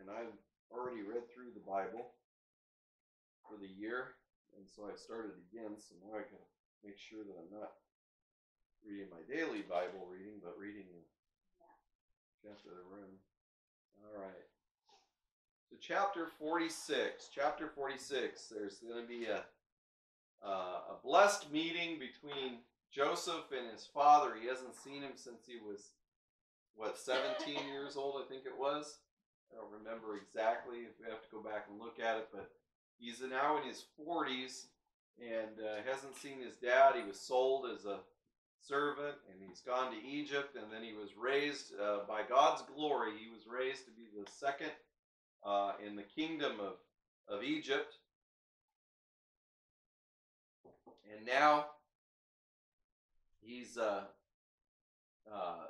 And I've already read through the Bible for the year, and so I started again. So now I gotta make sure that I'm not reading my daily Bible reading, but reading the chapter that we're in. All right. So chapter 46. Chapter 46. There's going to be a uh, a blessed meeting between Joseph and his father. He hasn't seen him since he was what 17 years old, I think it was. I don't remember exactly. If we have to go back and look at it, but he's now in his 40s and uh, hasn't seen his dad. He was sold as a servant and he's gone to Egypt and then he was raised uh, by God's glory. He was raised to be the second uh, in the kingdom of, of Egypt. And now he's uh, uh,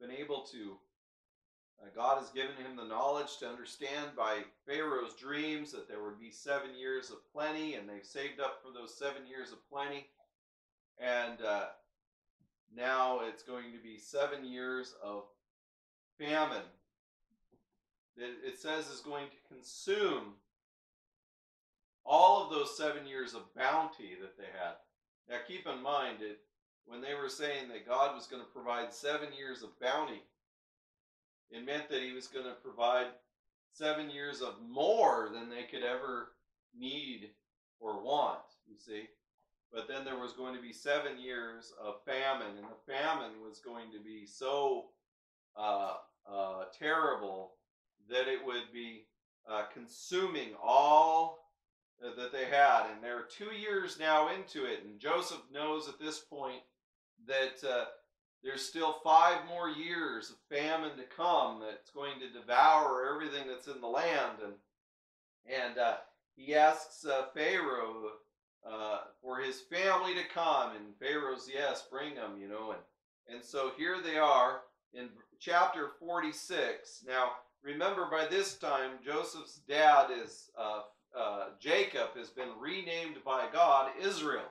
been able to, uh, God has given him the knowledge to understand by Pharaoh's dreams that there would be seven years of plenty, and they've saved up for those seven years of plenty. And uh, now it's going to be seven years of famine that it says is going to consume all of those seven years of bounty that they had. Now, keep in mind that when they were saying that God was going to provide seven years of bounty, it meant that He was going to provide seven years of more than they could ever need or want, you see. But then there was going to be seven years of famine, and the famine was going to be so uh, uh, terrible that it would be uh, consuming all that they had. And they're two years now into it, and Joseph knows at this point that uh, there's still five more years of famine to come that's going to devour everything that's in the land. And and uh, he asks uh, Pharaoh uh, for his family to come, and Pharaoh's yes, bring them, you know. And and so here they are in chapter 46. Now remember, by this time Joseph's dad is uh, uh, Jacob has been renamed by God Israel,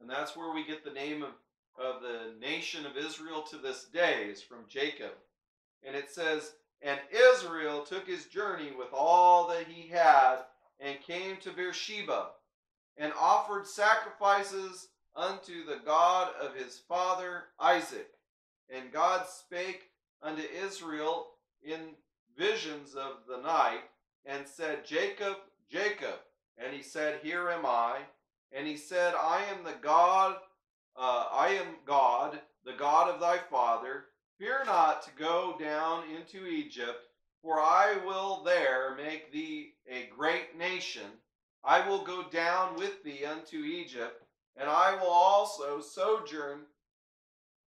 and that's where we get the name of of the nation of Israel to this day is from Jacob. And it says, And Israel took his journey with all that he had and came to Beersheba and offered sacrifices unto the God of his father Isaac. And God spake unto Israel in visions of the night and said, Jacob, Jacob. And he said, Here am I. And he said, I am the God uh, I am God, the God of thy father. Fear not to go down into Egypt, for I will there make thee a great nation. I will go down with thee unto Egypt, and I will also sojourn.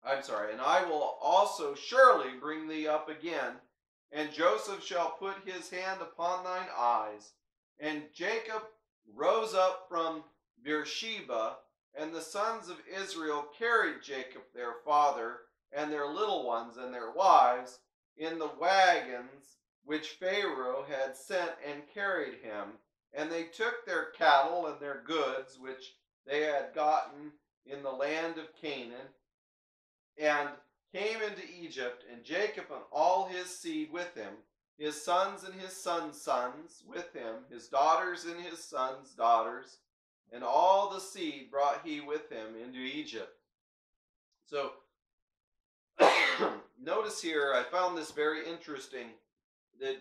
I'm sorry, and I will also surely bring thee up again. And Joseph shall put his hand upon thine eyes. And Jacob rose up from Beersheba and the sons of Israel carried Jacob their father, and their little ones and their wives, in the wagons which Pharaoh had sent and carried him. And they took their cattle and their goods which they had gotten in the land of Canaan, and came into Egypt, and Jacob and all his seed with him, his sons and his sons' sons with him, his daughters and his sons' daughters, and all the seed brought he with him into Egypt. So, notice here, I found this very interesting that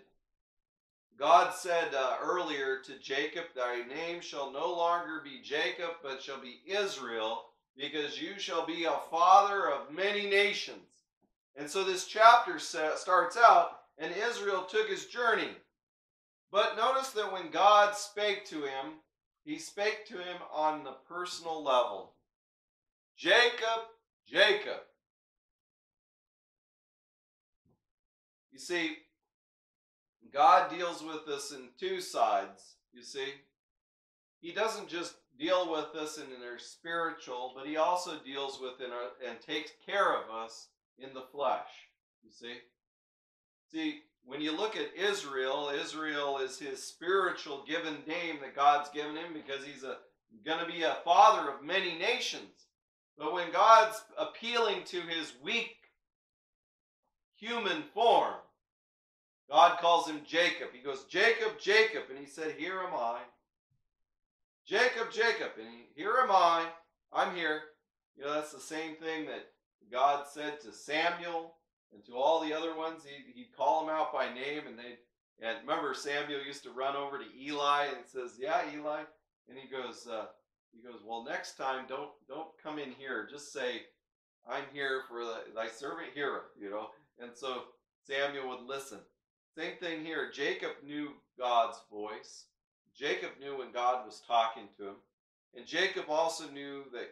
God said uh, earlier to Jacob, Thy name shall no longer be Jacob, but shall be Israel, because you shall be a father of many nations. And so this chapter starts out, and Israel took his journey. But notice that when God spake to him, he spake to him on the personal level Jacob, Jacob. You see, God deals with us in two sides, you see. He doesn't just deal with us in our spiritual, but he also deals with our, and takes care of us in the flesh, you see. See, when you look at Israel, Israel is his spiritual given name that God's given him because he's a going to be a father of many nations. But when God's appealing to his weak human form, God calls him Jacob. He goes, Jacob, Jacob. And he said, Here am I. Jacob, Jacob. And he, here am I. I'm here. You know, that's the same thing that God said to Samuel and to all the other ones. He, he'd call them out by name. And they and remember, Samuel used to run over to Eli and says, Yeah, Eli. And he goes, uh, he goes, Well, next time, don't don't come in here. Just say, I'm here for the, thy servant heareth, you know. And so Samuel would listen. Same thing here. Jacob knew God's voice. Jacob knew when God was talking to him, and Jacob also knew that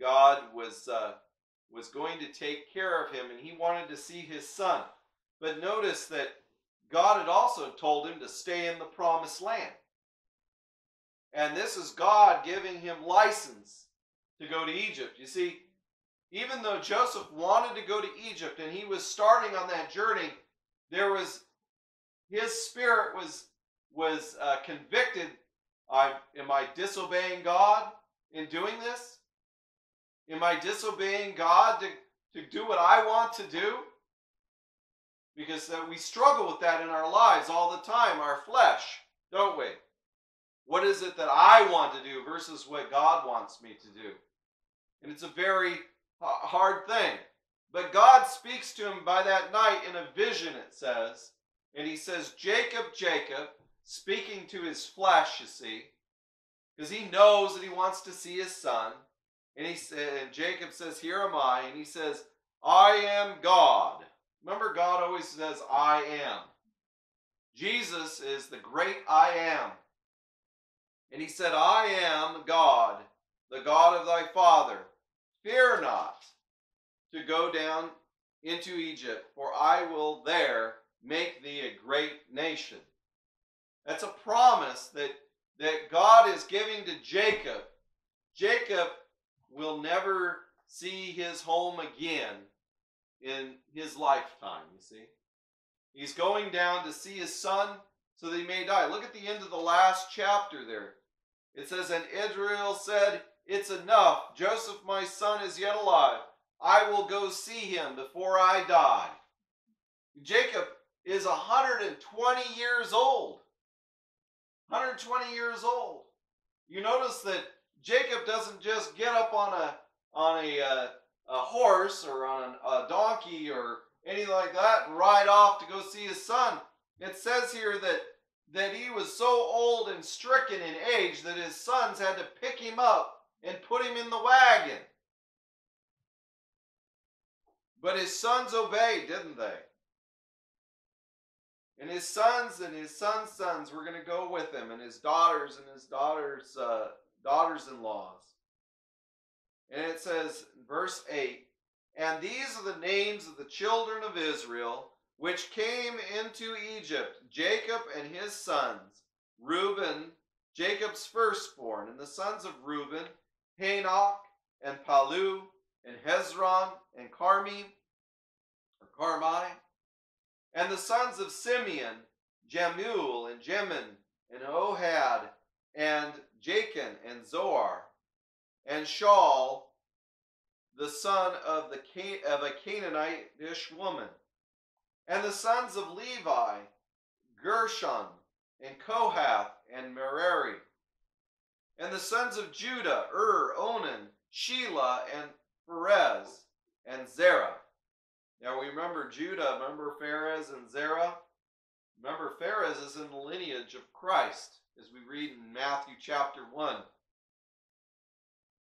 God was uh, was going to take care of him, and he wanted to see his son. But notice that God had also told him to stay in the promised land, and this is God giving him license to go to Egypt. You see, even though Joseph wanted to go to Egypt and he was starting on that journey, there was his spirit was was uh, convicted. I am I disobeying God in doing this? Am I disobeying God to, to do what I want to do? Because uh, we struggle with that in our lives all the time, our flesh, don't we? What is it that I want to do versus what God wants me to do? And it's a very hard thing. But God speaks to him by that night in a vision, it says. And he says, Jacob, Jacob, speaking to his flesh, you see, because he knows that he wants to see his son. And he said, and Jacob says, Here am I. And he says, I am God. Remember, God always says, I am. Jesus is the great I am. And he said, I am God, the God of thy father. Fear not to go down into Egypt, for I will there make thee a great nation. That's a promise that, that God is giving to Jacob. Jacob will never see his home again in his lifetime, you see. He's going down to see his son so that he may die. Look at the end of the last chapter there. It says, And Israel said, It's enough. Joseph, my son, is yet alive. I will go see him before I die. Jacob is 120 years old. 120 years old. You notice that Jacob doesn't just get up on a on a, uh, a horse or on a donkey or anything like that and ride off to go see his son. It says here that that he was so old and stricken in age that his sons had to pick him up and put him in the wagon. But his sons obeyed, didn't they? And his sons and his sons' sons were going to go with him, and his daughters and his daughters' uh, daughters-in-laws. And it says, verse 8, And these are the names of the children of Israel, which came into Egypt, Jacob and his sons, Reuben, Jacob's firstborn, and the sons of Reuben, Hanoch, and Phallu, and Hezron, and Carmi, or Carmi, and the sons of Simeon, Jemuel, and Jemin, and Ohad, and Jachin, and Zohar, and Shaul, the son of, the of a Canaanitish woman. And the sons of Levi, Gershon, and Kohath, and Merari. And the sons of Judah, Ur, Onan, Shelah, and Pharez, and Zerah. Now we remember Judah, remember Pharez and Zerah? Remember, Pharez is in the lineage of Christ, as we read in Matthew chapter 1.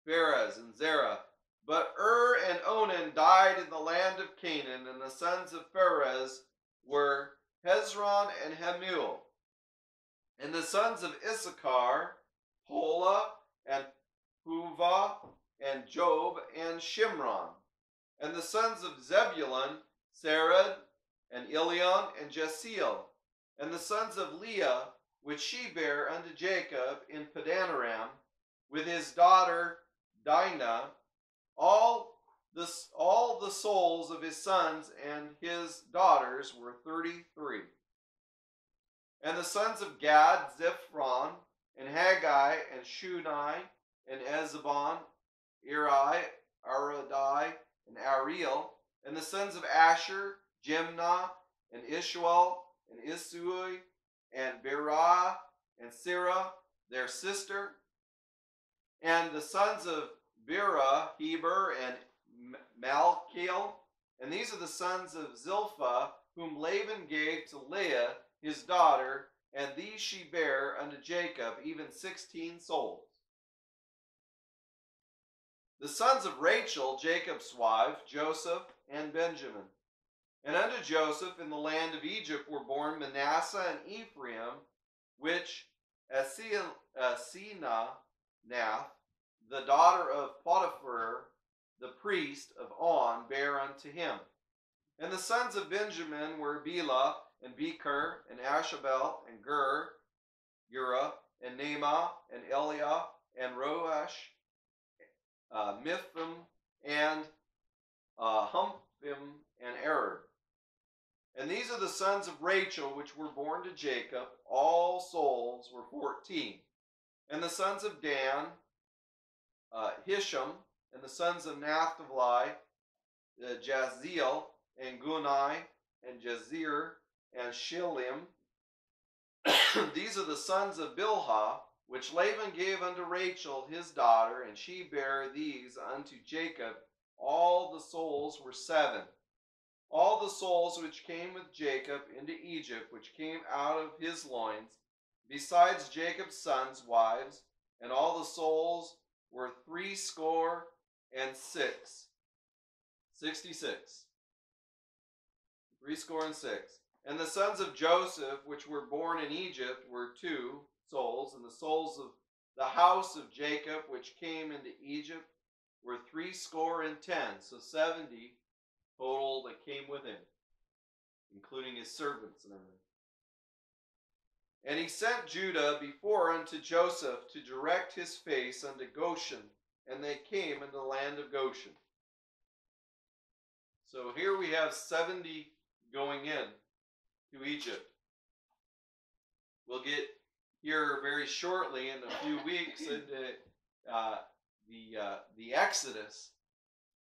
Pharez and Zerah. But Ur and Onan died in the land of Canaan, and the sons of Pharez were Hezron and Hamul. And the sons of Issachar, Tola and Phuvah, and Job and Shimron. And the sons of Zebulun, Sered, and Ilion and Jesiel. And the sons of Leah, which she bare unto Jacob in Padanaram, with his daughter Dinah, all the, all the souls of his sons and his daughters were thirty-three. And the sons of Gad, Ziphion, and Haggai, and Shunai, and Ezabon, Eri, Aradai, and Ariel, and the sons of Asher, Jimnah, and Ishwal, and Isui, and Berah, and Sirah, their sister, and the sons of Berah, Heber, and Malchiel, and these are the sons of Zilpah, whom Laban gave to Leah, his daughter, and these she bare unto Jacob, even sixteen souls. The sons of Rachel, Jacob's wife, Joseph and Benjamin. And unto Joseph in the land of Egypt were born Manasseh and Ephraim, which Asenath, the daughter of Potiphar, the priest of On, bare unto him. And the sons of Benjamin were Bela, and Becher, and Ashabel, and Gur, Ura, and Naamah, and Eliah, and Roash, uh, Mitham, and uh, Huppim, and Arad. And these are the sons of Rachel, which were born to Jacob. All souls were fourteen. And the sons of Dan, uh, Hushim, and the sons of Naphtali, uh, Jaziel, and Gunai, and Jazir, and Shilim. These are the sons of Bilhah, which Laban gave unto Rachel his daughter, and she bare these unto Jacob. All the souls were seven. All the souls which came with Jacob into Egypt, which came out of his loins, besides Jacob's sons' wives, and all the souls were threescore and six. Sixty-six. Threescore and six. And the sons of Joseph, which were born in Egypt, were two souls, and the souls of the house of Jacob, which came into Egypt, were threescore and ten, so seventy total that came with him, including his servants and everything. And he sent Judah before unto Joseph to direct his face unto Goshen, and they came into the land of Goshen. So here we have 70 going in to Egypt. We'll get here very shortly in a few weeks into uh, the uh, the Exodus,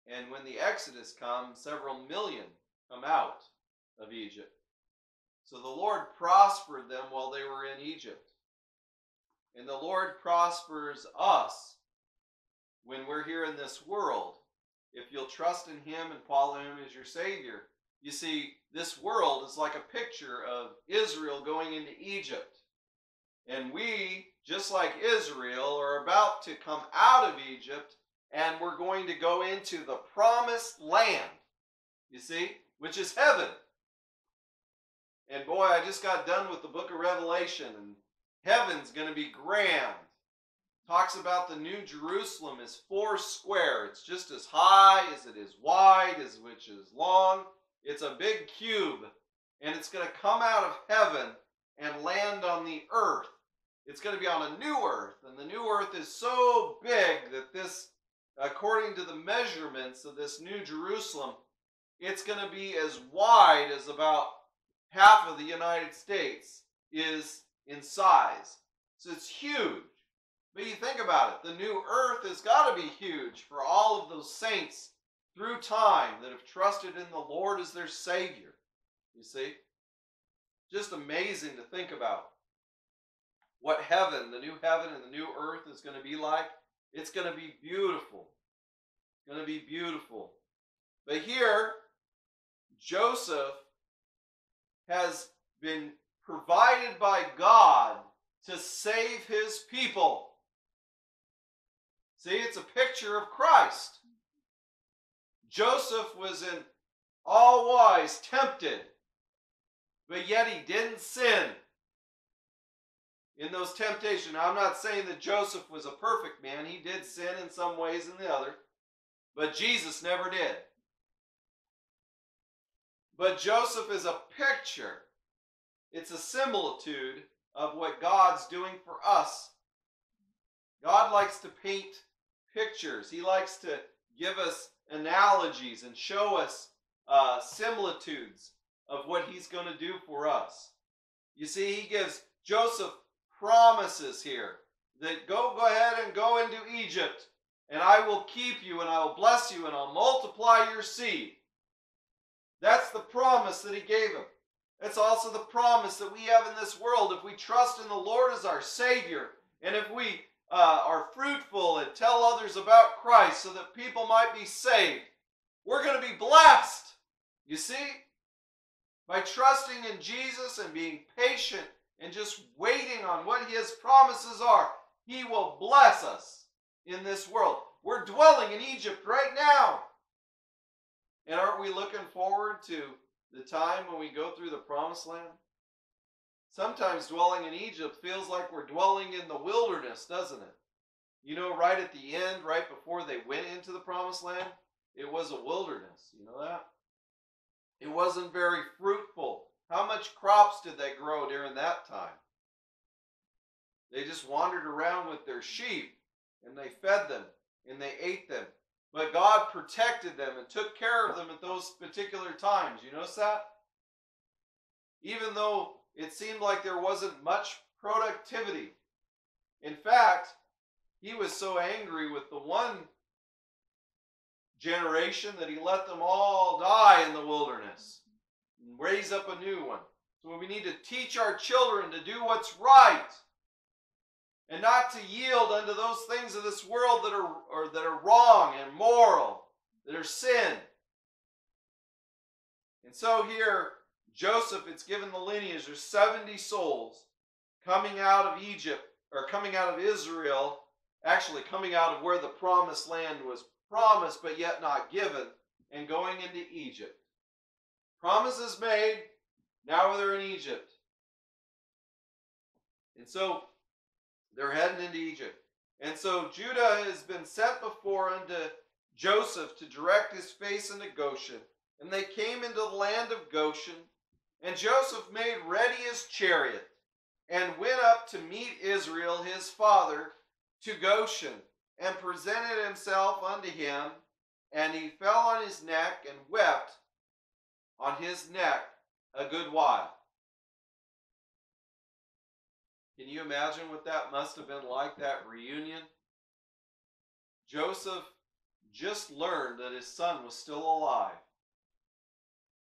and when the Exodus comes, several million come out of Egypt. So the Lord prospered them while they were in Egypt. And the Lord prospers us when we're here in this world. If you'll trust in Him and follow Him as your Savior. You see, this world is like a picture of Israel going into Egypt. And we, just like Israel, are about to come out of Egypt and we're going to go into the promised land. You see, which is heaven. And boy, I just got done with the book of Revelation, and heaven's going to be grand. Talks about the new Jerusalem is four square. It's just as high as it is wide, as which is long. It's a big cube, and it's going to come out of heaven and land on the earth. It's going to be on a new earth, and the new earth is so big that this, according to the measurements of this new Jerusalem, it's going to be as wide as about half of the United States is in size. So it's huge. But you think about it, the new earth has got to be huge for all of those saints through time that have trusted in the Lord as their Savior. You see? Just amazing to think about what heaven, the new heaven and the new earth is going to be like. It's going to be beautiful. It's going to be beautiful. But here, Joseph has been provided by God to save his people. See, it's a picture of Christ. Joseph was in all wise tempted, but yet he didn't sin in those temptations. Now, I'm not saying that Joseph was a perfect man. He did sin in some ways and the other, but Jesus never did. But Joseph is a picture, it's a similitude of what God's doing for us. God likes to paint pictures, He likes to give us analogies and show us uh, similitudes of what He's going to do for us. You see, He gives Joseph promises here that go, go ahead and go into Egypt and I will keep you, and I will bless you, and I'll multiply your seed. That's the promise that he gave him. It's also the promise that we have in this world if we trust in the Lord as our Savior, and if we uh, are fruitful and tell others about Christ so that people might be saved, we're going to be blessed. You see? By trusting in Jesus and being patient and just waiting on what his promises are, he will bless us in this world. We're dwelling in Egypt right now. And aren't we looking forward to the time when we go through the promised land? Sometimes dwelling in Egypt feels like we're dwelling in the wilderness, doesn't it? You know, right at the end, right before they went into the promised land, it was a wilderness. You know that? It wasn't very fruitful. How much crops did they grow during that time? They just wandered around with their sheep and they fed them and they ate them. But God protected them and took care of them at those particular times. You notice that? Even though it seemed like there wasn't much productivity. In fact, he was so angry with the one generation that he let them all die in the wilderness and raise up a new one. So we need to teach our children to do what's right and not to yield unto those things of this world that are or that are wrong and moral, that are sin. And so here, Joseph, it's given the lineage, there's 70 souls coming out of Egypt, or coming out of Israel, actually coming out of where the promised land was promised but yet not given, and going into Egypt. Promises made, now they're in Egypt. And so they're heading into Egypt. And so Judah has been sent before unto Joseph to direct his face into Goshen. And they came into the land of Goshen. And Joseph made ready his chariot and went up to meet Israel his father to Goshen and presented himself unto him. And he fell on his neck and wept on his neck a good while. Can you imagine what that must have been like, that reunion? Joseph just learned that his son was still alive.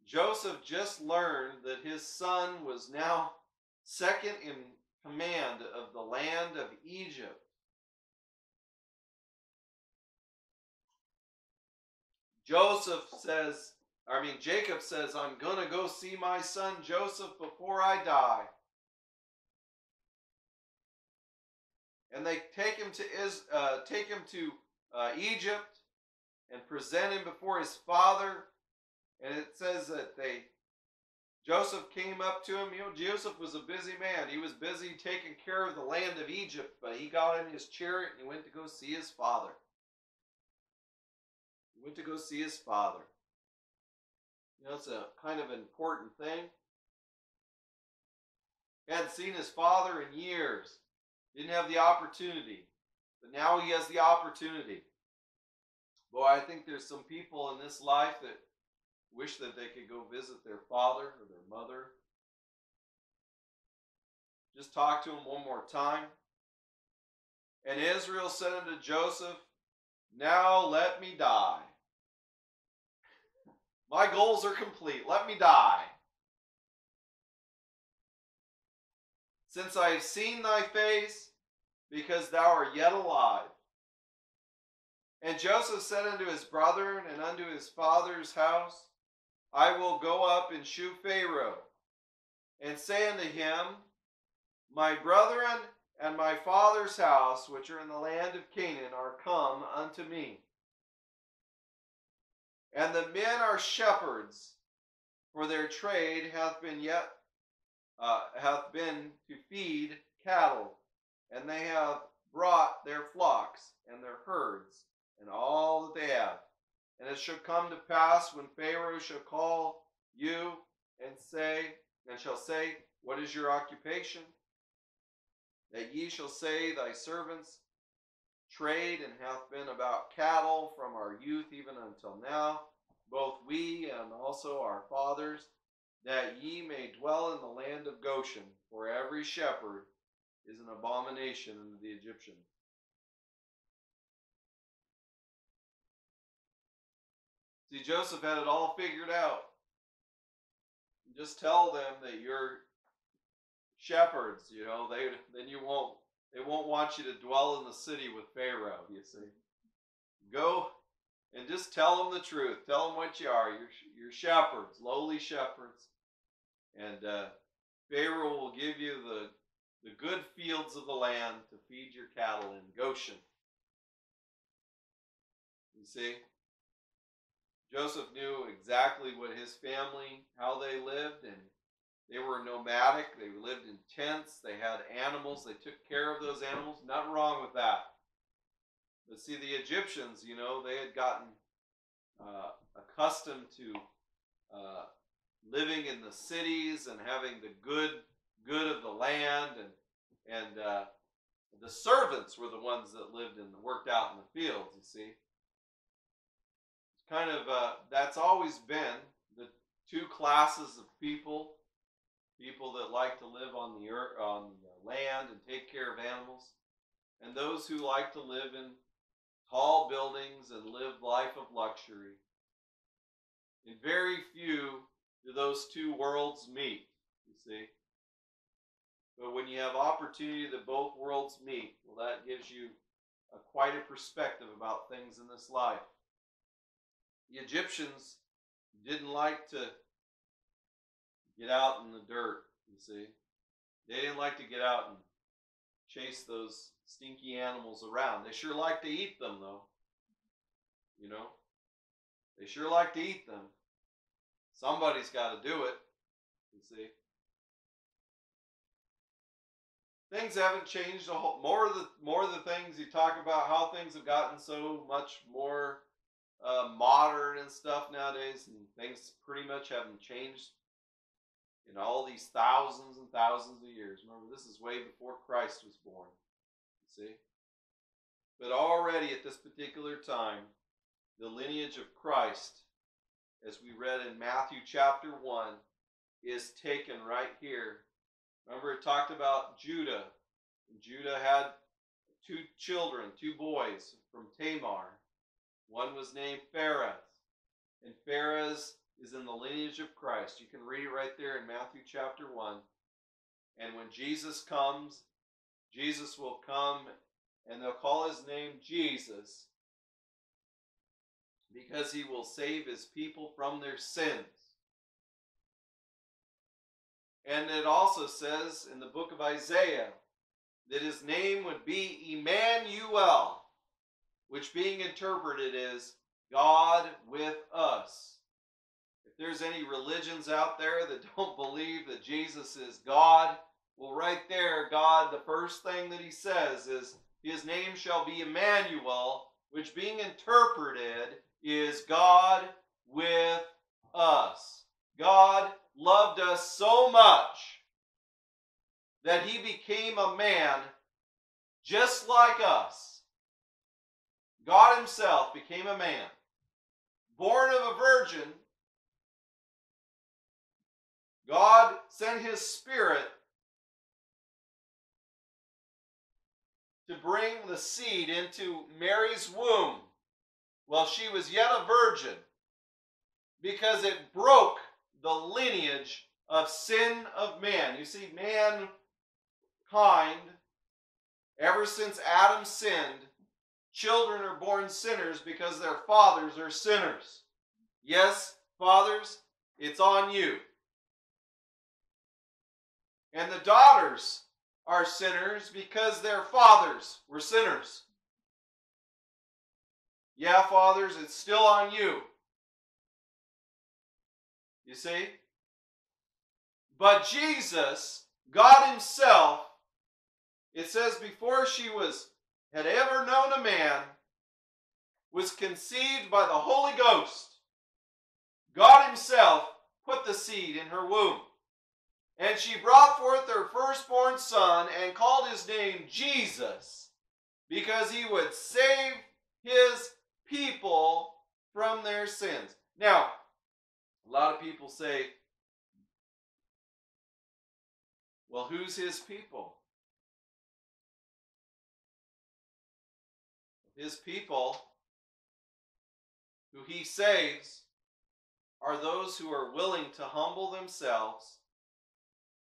Joseph just learned that his son was now second in command of the land of Egypt. Joseph says, I mean, Jacob says, I'm going to go see my son Joseph before I die. And they take him to Is, uh, take him to uh, Egypt and present him before his father. And it says that they Joseph came up to him. You know, Joseph was a busy man. He was busy taking care of the land of Egypt, but he got in his chariot and he went to go see his father. He went to go see his father. You know, it's a kind of important thing. He hadn't seen his father in years. Didn't have the opportunity. But now he has the opportunity. Boy, I think there's some people in this life that wish that they could go visit their father or their mother. Just talk to him one more time. And Israel said unto Joseph, Now let me die. My goals are complete. Let me die. Since I have seen thy face, because thou art yet alive. And Joseph said unto his brethren and unto his father's house, I will go up and shew Pharaoh, and say unto him, My brethren and my father's house, which are in the land of Canaan, are come unto me. And the men are shepherds, for their trade hath been yet uh, hath been to feed cattle, and they have brought their flocks and their herds and all that they have. And it shall come to pass when Pharaoh shall call you and say, and shall say, What is your occupation? That ye shall say, Thy servants trade and hath been about cattle from our youth even until now, both we and also our fathers, that ye may dwell in the land of Goshen, for every shepherd is an abomination unto the Egyptian. See, Joseph had it all figured out. Just tell them that you're shepherds, you know, they then you won't they won't want you to dwell in the city with Pharaoh, you see. Go and just tell them the truth. Tell them what you are. You're, you're shepherds, lowly shepherds. And uh, Pharaoh will give you the, the good fields of the land to feed your cattle in Goshen. You see? Joseph knew exactly what his family, how they lived, and they were nomadic. They lived in tents. They had animals. They took care of those animals. Nothing wrong with that. But see, the Egyptians, you know, they had gotten uh, accustomed to uh, living in the cities and having the good good of the land, and and uh, the servants were the ones that lived and worked out in the fields. You see, it's kind of uh, that's always been the two classes of people people that like to live on the earth, on the uh, land and take care of animals, and those who like to live in tall buildings and live life of luxury. In very few do those two worlds meet, you see. But when you have opportunity that both worlds meet, well, that gives you a, quite a perspective about things in this life. The Egyptians didn't like to get out in the dirt, you see. They didn't like to get out and chase those stinky animals around. They sure like to eat them, though. You know? They sure like to eat them. Somebody's got to do it, you see. Things haven't changed a whole more of the more of the things you talk about how things have gotten so much more uh, modern and stuff nowadays and things pretty much haven't changed in all these thousands and thousands of years. Remember, this is way before Christ was born. See? But already at this particular time, the lineage of Christ, as we read in Matthew chapter 1, is taken right here. Remember, it talked about Judah. Judah had two children, two boys from Tamar. One was named Pharez. And Pharez is in the lineage of Christ. You can read it right there in Matthew chapter 1. And when Jesus comes, Jesus will come and they'll call his name Jesus because he will save his people from their sins. And it also says in the book of Isaiah that his name would be Emmanuel, which being interpreted is God with us. If there's any religions out there that don't believe that Jesus is God, well, right there, God, the first thing that he says is, His name shall be Emmanuel, which being interpreted is God with us. God loved us so much that he became a man just like us. God himself became a man, born of a virgin God sent his spirit to bring the seed into Mary's womb while she was yet a virgin because it broke the lineage of sin of man. You see, mankind, ever since Adam sinned, children are born sinners because their fathers are sinners. Yes, fathers, it's on you. And the daughters are sinners because their fathers were sinners. Yeah, fathers, it's still on you. You see? But Jesus, God Himself, it says before she was had ever known a man, was conceived by the Holy Ghost. God Himself put the seed in her womb. And she brought forth her firstborn son and called his name Jesus, because he would save his people from their sins. Now, a lot of people say, well, who's his people? His people who he saves are those who are willing to humble themselves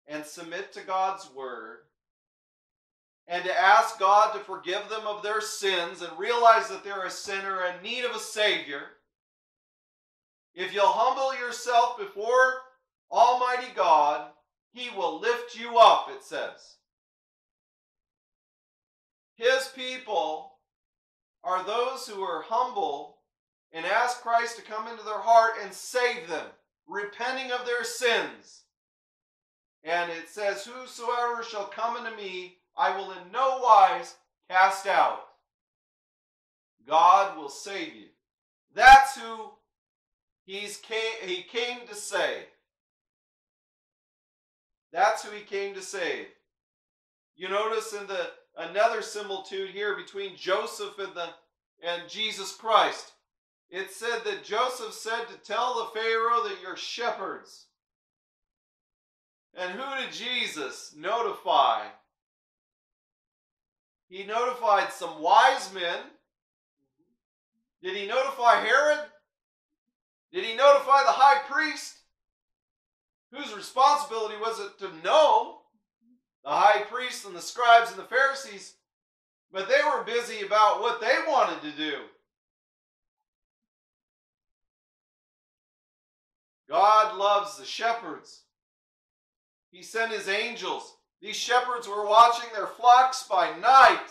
and submit to God's word and to ask God to forgive them of their sins and realize that they're a sinner in need of a Savior. If you'll humble yourself before Almighty God, He will lift you up, it says. His people are those who are humble and ask Christ to come into their heart and save them, repenting of their sins. And it says, Whosoever shall come unto me, I will in no wise cast out. God will save you. That's who he's came, he came to save. That's who he came to save. You notice in the another similitude here between Joseph and the and Jesus Christ. It said that Joseph said to tell the Pharaoh that you're shepherds. And who did Jesus notify? He notified some wise men. Did he notify Herod? Did he notify the high priest? Whose responsibility was it to know the high priest and the scribes and the Pharisees? But they were busy about what they wanted to do. God loves the shepherds. He sent his angels these shepherds were watching their flocks by night.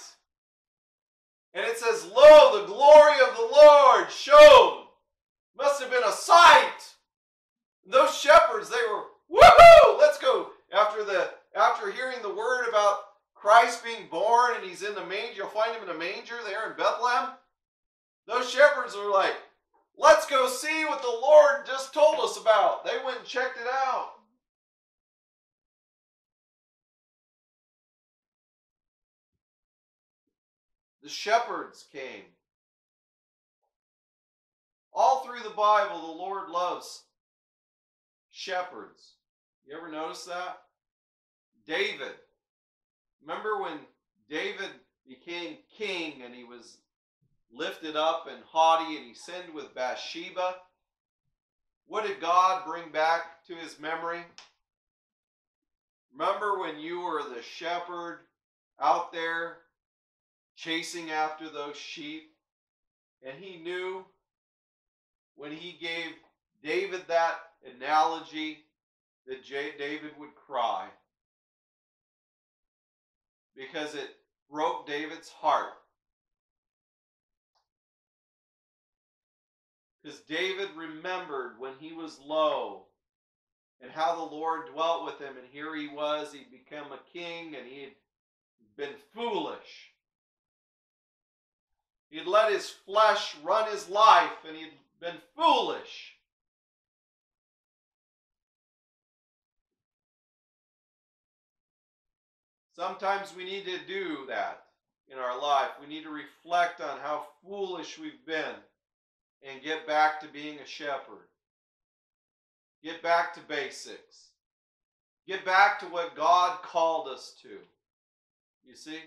And it says, Lo, the glory of the Lord showed. Must have been a sight. Those shepherds, they were, woohoo, let's go. After the after hearing the word about Christ being born and he's in the manger, you'll find him in a manger there in Bethlehem. Those shepherds were like, let's go see what the Lord just told us about. They went and checked it out. The shepherds came. All through the Bible, the Lord loves shepherds. You ever notice that? David. Remember when David became king and he was lifted up and haughty and he sinned with Bathsheba? What did God bring back to his memory? Remember when you were the shepherd out there chasing after those sheep. And he knew when he gave David that analogy that David would cry because it broke David's heart. Because David remembered when he was low and how the Lord dwelt with him, and here he was, he'd become a king, and he had been foolish. He'd let his flesh run his life and he'd been foolish. Sometimes we need to do that in our life. We need to reflect on how foolish we've been and get back to being a shepherd. Get back to basics. Get back to what God called us to. You see?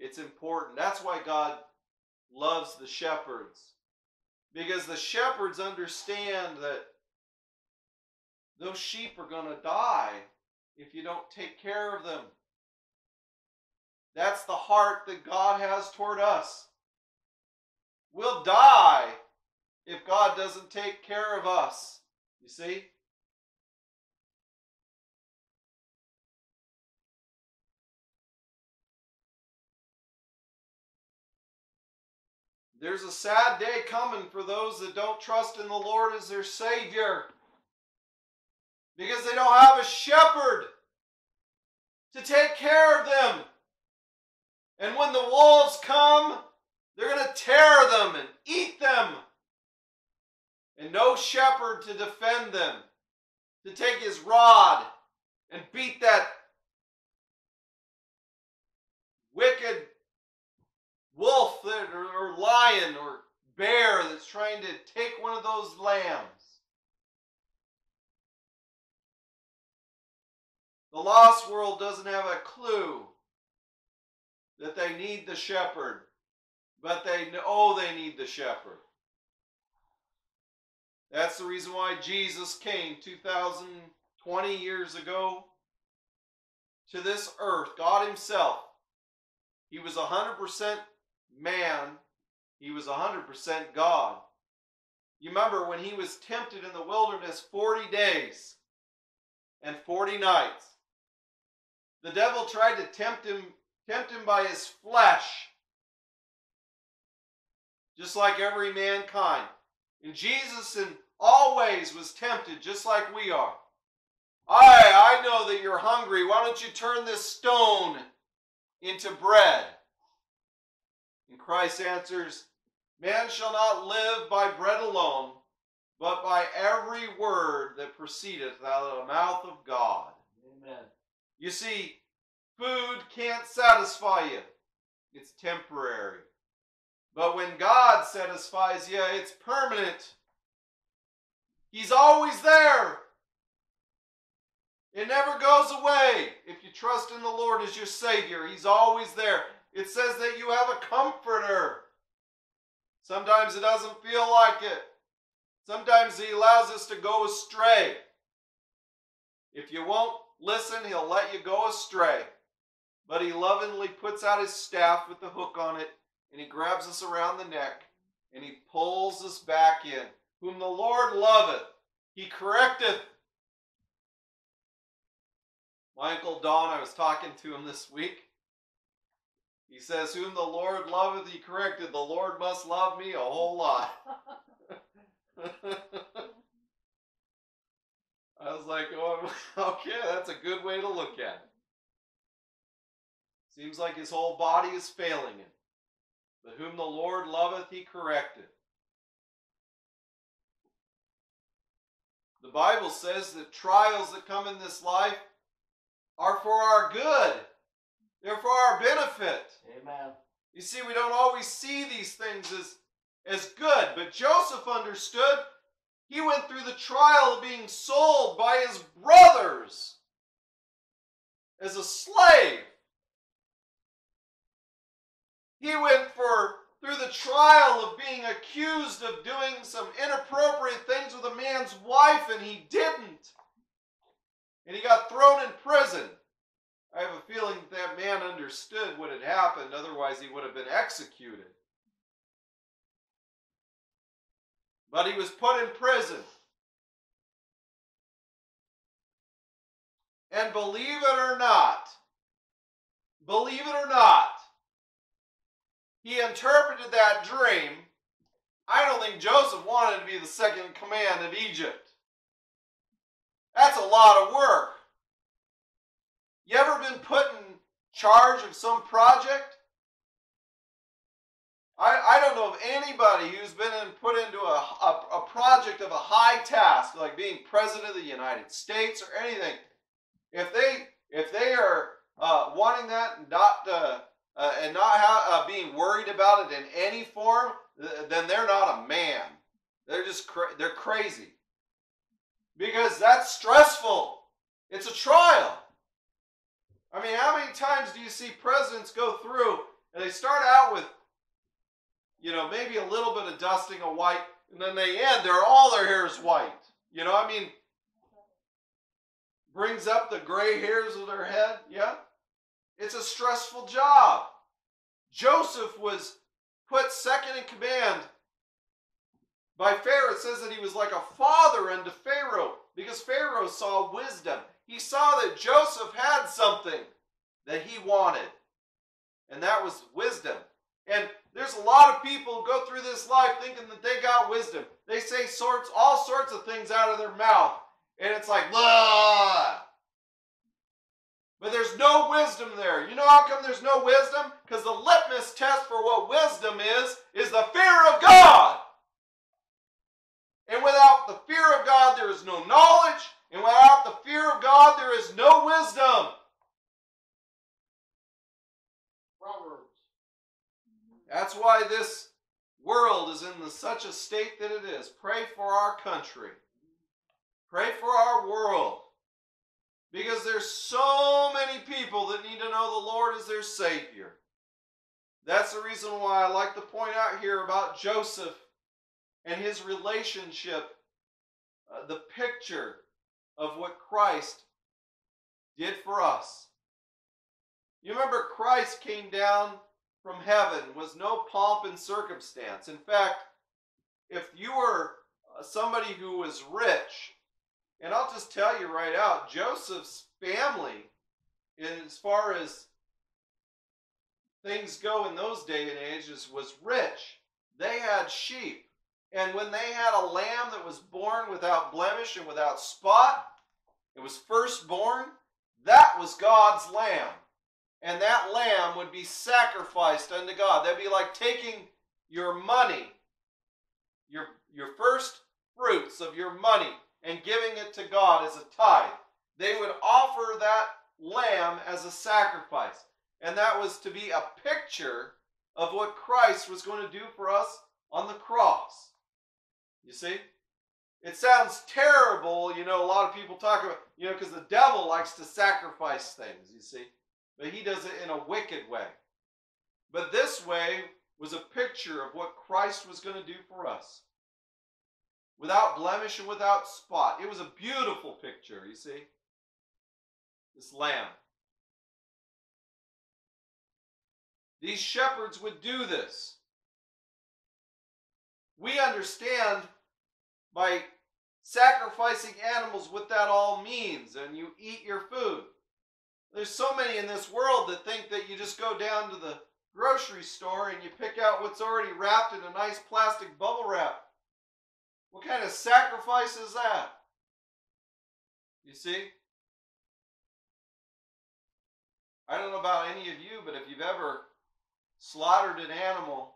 It's important. That's why God loves the shepherds. Because the shepherds understand that those sheep are going to die if you don't take care of them. That's the heart that God has toward us. We'll die if God doesn't take care of us. You see? There's a sad day coming for those that don't trust in the Lord as their Savior. Because they don't have a shepherd to take care of them. And when the wolves come, they're going to tear them and eat them. And no shepherd to defend them, to take his rod and beat that wicked wolf that, or, or lion or bear that's trying to take one of those lambs. The lost world doesn't have a clue that they need the shepherd. but they know oh, they need the shepherd. That's the reason why Jesus came 2020 years ago to this earth, God Himself. He was 100% man, He was 100% God. You remember when He was tempted in the wilderness 40 days and 40 nights. The devil tried to tempt him, tempt him by his flesh, just like every mankind. And Jesus in all ways was tempted, just like we are. I, I know that you're hungry. Why don't you turn this stone into bread? And Christ answers, Man shall not live by bread alone, but by every word that proceedeth out of the mouth of God. Amen. You see, food can't satisfy you, it's temporary. But when God satisfies you, it's permanent. He's always there. It never goes away. If you trust in the Lord as your Savior, He's always there. It says that you have a comforter. Sometimes it doesn't feel like it. Sometimes He allows us to go astray. If you won't listen, He'll let you go astray. But He lovingly puts out His staff with the hook on it, and He grabs us around the neck, and He pulls us back in. Whom the Lord loveth, He correcteth. My Uncle Don, I was talking to him this week. He says, Whom the Lord loveth, He corrected. The Lord must love me a whole lot. I was like, oh, okay, that's a good way to look at it. Seems like his whole body is failing him. But whom the Lord loveth, he correcteth. The Bible says that trials that come in this life are for our good. They're for our benefit. Amen. You see, we don't always see these things as, as good, but Joseph understood he went through the trial of being sold by his brothers as a slave. He went for through the trial of being accused of doing some inappropriate things with a man's wife and he didn't. And he got thrown in prison. I have a feeling that, man understood what had happened, otherwise, he would have been executed. But he was put in prison. And believe it or not, believe it or not, he interpreted that dream. I don't think Joseph wanted to be the second command of Egypt. That's a lot of work. You ever been put in charge of some project? I, I don't know of anybody who's been in, put into a, a, a project of a high task, like being president of the United States or anything. If they if they are uh, wanting that and not uh, uh, and not ha- uh, being worried about it in any form, th- then they're not a man. They're just cra- they're crazy because that's stressful. It's a trial. I mean, how many times do you see presidents go through and they start out with, you know, maybe a little bit of dusting of white, and then they end, they're all their hair is white. You know, I mean, brings up the gray hairs of their head. Yeah, it's a stressful job. Joseph was put second in command by Pharaoh. It says that he was like a father unto Pharaoh because Pharaoh saw wisdom. He saw that Joseph had something that he wanted, and that was wisdom. And there's a lot of people who go through this life thinking that they got wisdom. They say sorts, all sorts of things out of their mouth, and it's like. But there's no wisdom there. You know how come there's no wisdom? Because the litmus test for what wisdom is, is the fear of God. And without the fear of God, there is no knowledge. And without the fear of God, there is no wisdom. Proverbs. That's why this world is in the, such a state that it is. Pray for our country. Pray for our world. Because there's so many people that need to know the Lord as their Savior. That's the reason why I like to point out here about Joseph and his relationship, uh, the picture of what Christ did for us. You remember Christ came down from heaven was no pomp and circumstance. In fact, if you were uh, somebody who was rich, and I'll just tell you right out, Joseph's family, as far as things go in those day and ages, was rich. They had sheep. And when they had a lamb that was born without blemish and without spot, it was firstborn, that was God's lamb. And that lamb would be sacrificed unto God. That'd be like taking your money, your, your first fruits of your money, and giving it to God as a tithe. They would offer that lamb as a sacrifice. And that was to be a picture of what Christ was going to do for us on the cross. You see? It sounds terrible, you know, a lot of people talk about, you know, because the devil likes to sacrifice things, you see. But he does it in a wicked way. But this way was a picture of what Christ was going to do for us. Without blemish and without spot. It was a beautiful picture, you see. This lamb. These shepherds would do this. We understand by sacrificing animals what that all means, and you eat your food. There's so many in this world that think that you just go down to the grocery store and you pick out what's already wrapped in a nice plastic bubble wrap. What kind of sacrifice is that? You see? I don't know about any of you, but if you've ever slaughtered an animal,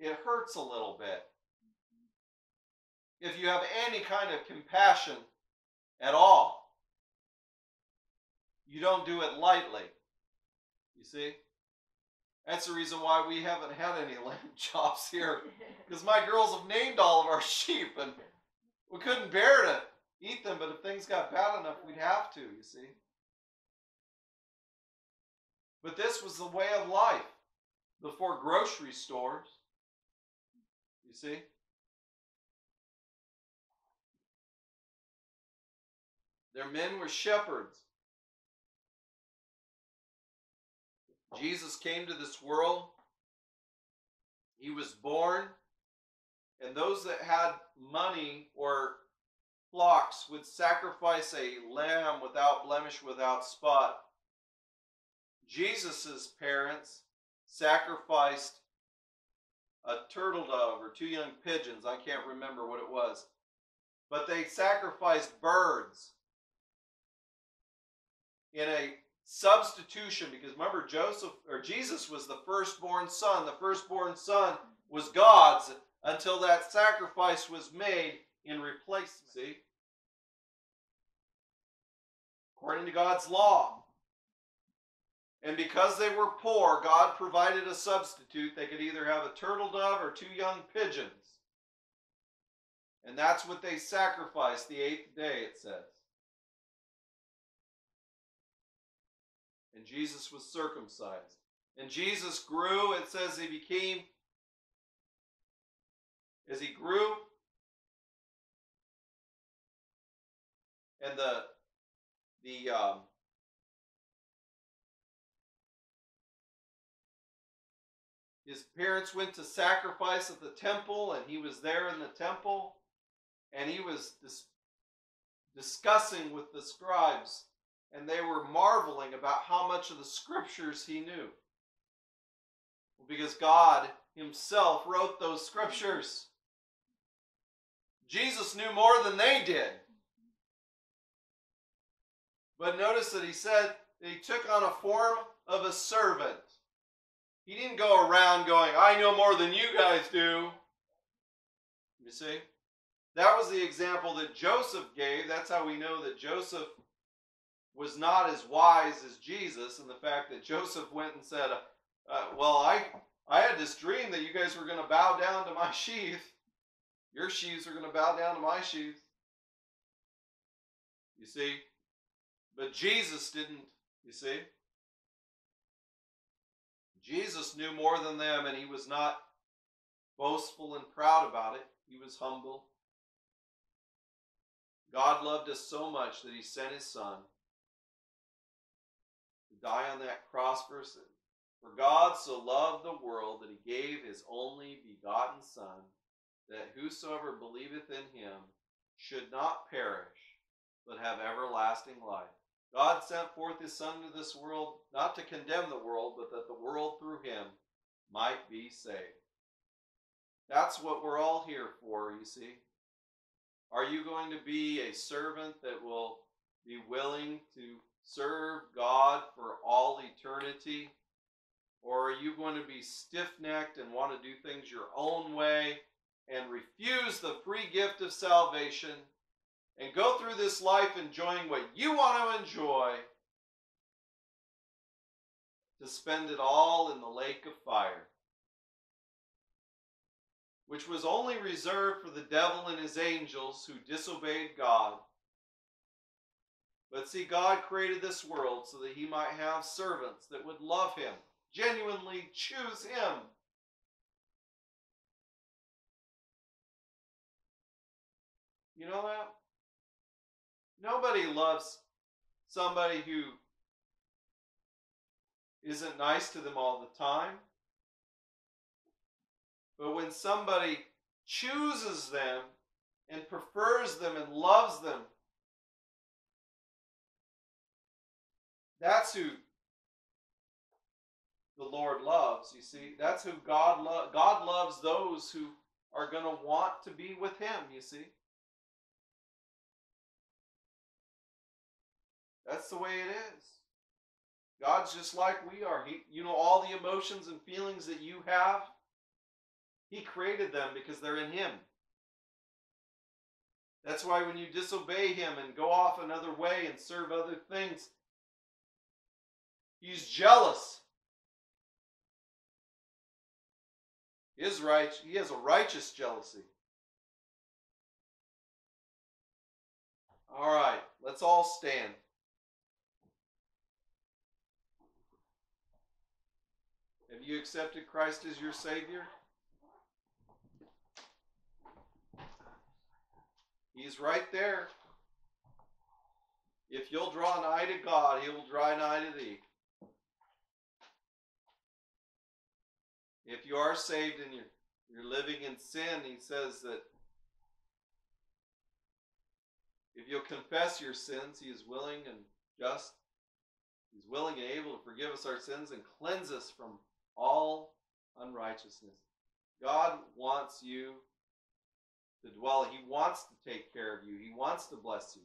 it hurts a little bit. If you have any kind of compassion at all, you don't do it lightly. You see? That's the reason why we haven't had any lamb chops here. Because my girls have named all of our sheep and we couldn't bear to eat them, but if things got bad enough, we'd have to, you see? But this was the way of life before grocery stores. You see? Their men were shepherds. Jesus came to this world. He was born. And those that had money or flocks would sacrifice a lamb without blemish, without spot. Jesus' parents sacrificed a turtle dove or two young pigeons. I can't remember what it was. But they sacrificed birds in a substitution because remember Joseph or Jesus was the firstborn son. The firstborn son was God's until that sacrifice was made in replacement. See? According to God's law. And because they were poor, God provided a substitute. They could either have a turtle dove or two young pigeons. And that's what they sacrificed the eighth day, it says. And Jesus was circumcised. And Jesus grew, it says he became, as he grew, and the the um, his parents went to sacrifice at the temple and he was there in the temple. And he was dis- discussing with the scribes and they were marveling about how much of the scriptures he knew. Because god himself wrote those scriptures. Jesus knew more than they did. But notice that he said that he took on a form of a servant he didn't go around going, I know more than you guys do. You see? That was the example that Joseph gave. That's how we know that Joseph was not as wise as Jesus, and the fact that Joseph went and said, uh, Well, I, I had this dream that you guys were going to bow down to my sheath. Your sheaves are going to bow down to my sheath. You see? But Jesus didn't You see? Jesus knew more than them, and he was not boastful and proud about it. He was humble. God loved us so much that he sent his son to die on that cross for sin. For God so loved the world that he gave his only begotten Son, that whosoever believeth in him should not perish, but have everlasting life. God sent forth his Son into this world not to condemn the world, but that the world through him might be saved. That's what we're all here for, you see. Are you going to be a servant that will be willing to serve God for all eternity? Or are you going to be stiff necked and want to do things your own way and refuse the free gift of salvation and go through this life enjoying what you want to enjoy to spend it all in the lake of fire? Which was only reserved for the devil and his angels who disobeyed God. But see, God created this world so that he might have servants that would love him genuinely choose Him. You know that? Nobody loves somebody who isn't nice to them all the time. But when somebody chooses them and prefers them and loves them, that's who the Lord loves. You see, that's who God loves. God loves those who are going to want to be with Him. You see, that's the way it is. God's just like we are. He, you know, all the emotions and feelings that you have, He created them because they're in Him. That's why when you disobey Him and go off another way and serve other things, He's jealous. His right, he has a righteous jealousy. All right, let's all stand. Have you accepted Christ as your Savior? He's right there. If you'll draw nigh to God, He will draw nigh to thee. If you are saved and you're, you're living in sin, He says that if you'll confess your sins, He is willing and just. He's willing and able to forgive us our sins and cleanse us from all unrighteousness. God wants you to dwell. He wants to take care of you. He wants to bless you.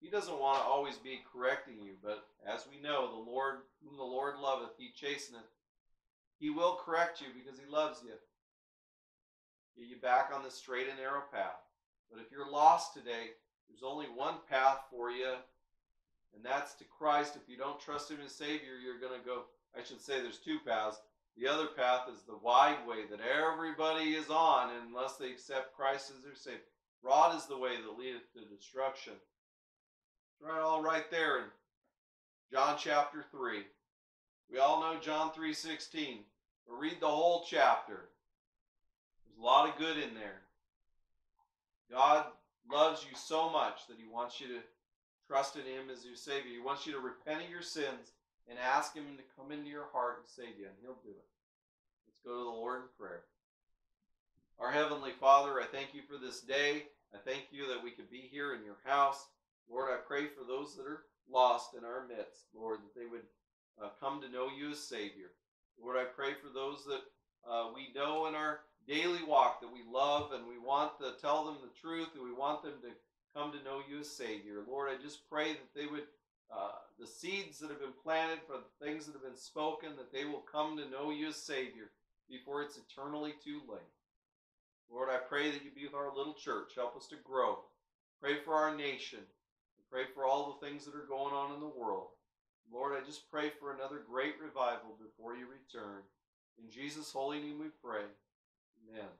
He doesn't want to always be correcting you, but as we know, the Lord, whom the Lord loveth, he chasteneth. He will correct you because he loves you. Get you back on the straight and narrow path. But if you're lost today, there's only one path for you, and that's to Christ. If you don't trust him as Savior, you're going to go. I should say there's two paths. The other path is the wide way that everybody is on unless they accept Christ as their Savior. Broad is the way that leadeth to destruction. Right all right there in John chapter 3. We all know John 3.16. But read the whole chapter. There's a lot of good in there. God loves you so much that he wants you to trust in him as your Savior. He wants you to repent of your sins and ask him to come into your heart and save you, and he'll do it. Let's go to the Lord in prayer. Our Heavenly Father, I thank you for this day. I thank you that we could be here in your house. Lord, I pray for those that are lost in our midst, Lord, that they would uh, come to know you as Savior. Lord, I pray for those that uh, we know in our daily walk that we love and we want to tell them the truth and we want them to come to know you as Savior. Lord, I just pray that they would, uh, the seeds that have been planted for the things that have been spoken, that they will come to know you as Savior before it's eternally too late. Lord, I pray that you be with our little church. Help us to grow. Pray for our nation. Pray for all the things that are going on in the world. Lord, I just pray for another great revival before you return. In Jesus' holy name we pray. Amen.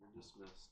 You're dismissed.